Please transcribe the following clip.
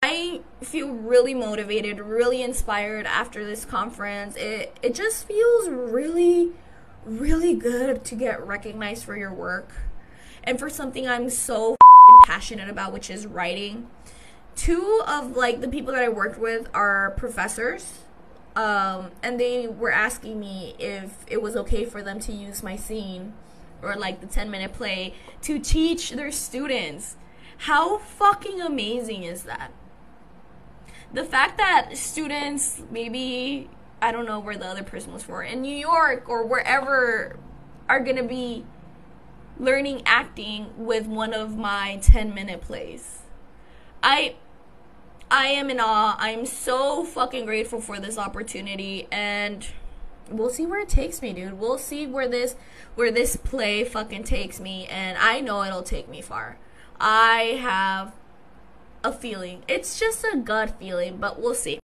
I feel really motivated, really inspired after this conference. It it just feels really really good to get recognized for your work and for something I'm so passionate about, which is writing. Two of like the people that I worked with are professors. Um, and they were asking me if it was okay for them to use my scene or like the 10 minute play to teach their students. How fucking amazing is that? The fact that students maybe I don't know where the other person was for in New York or wherever are gonna be learning acting with one of my 10 minute plays. I I am in awe. I am so fucking grateful for this opportunity and we'll see where it takes me, dude. We'll see where this where this play fucking takes me and I know it'll take me far. I have a feeling. It's just a gut feeling, but we'll see.